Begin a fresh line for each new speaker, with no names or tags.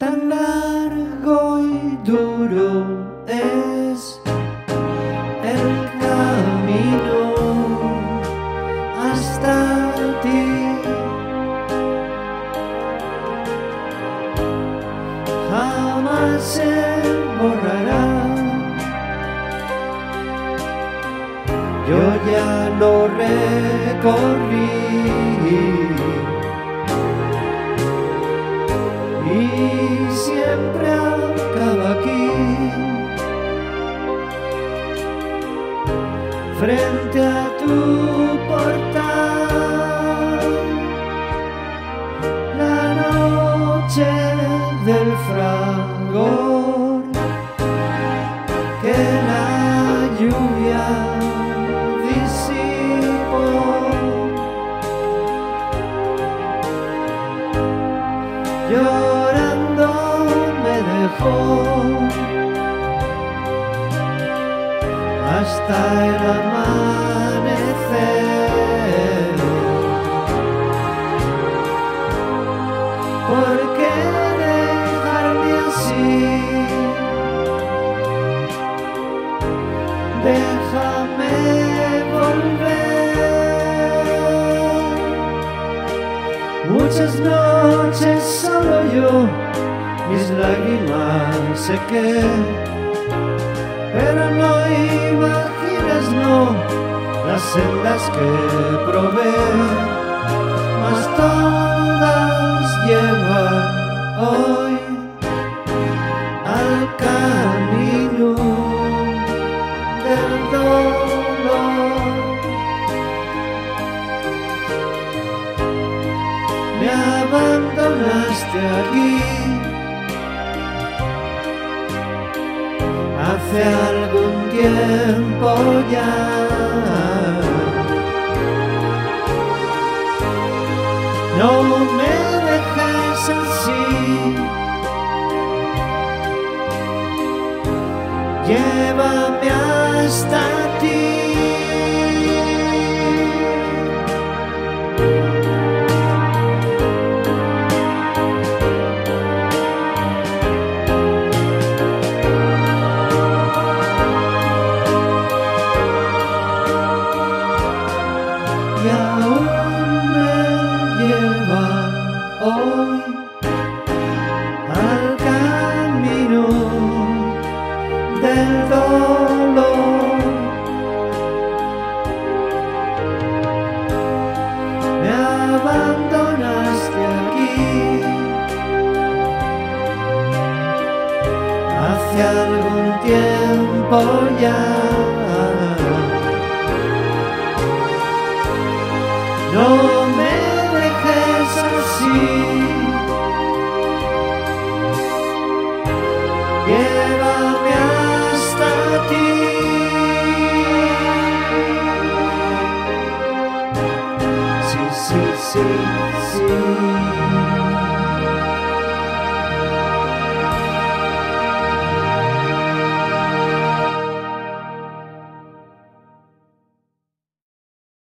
Tan largo y duro es el camino hasta ti. Jamás se borrará. Yo ya lo recorrí. Frente a tu portal, la noche del fragor que la lluvia disipó. llorando me dejó hasta el amanecer. ¿Por qué dejarme así? Déjame volver. Muchas noches solo yo mis lágrimas sequé, pero que probé, mas todas llevan hoy al camino del dolor. me abandonaste aquí hace algún tiempo ya. No me dejes así. Llévame hasta ti. Al camino del dolor. Me abandonaste aquí hace algún tiempo ya. No see, see, see.